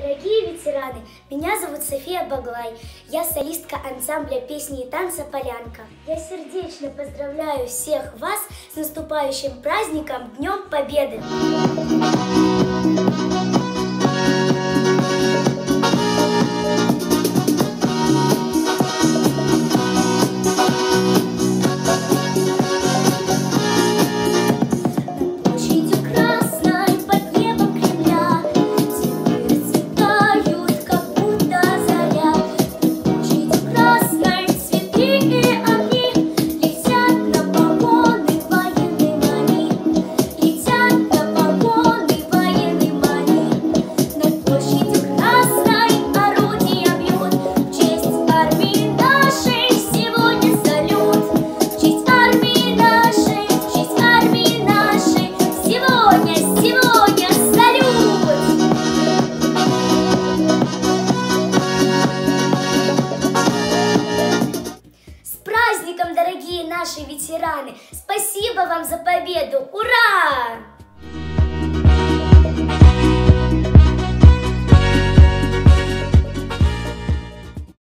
Дорогие ветераны, меня зовут София Баглай. Я солистка ансамбля песни и танца «Полянка». Я сердечно поздравляю всех вас с наступающим праздником Днем Победы! Праздником, дорогие наши ветераны! Спасибо вам за победу! Ура!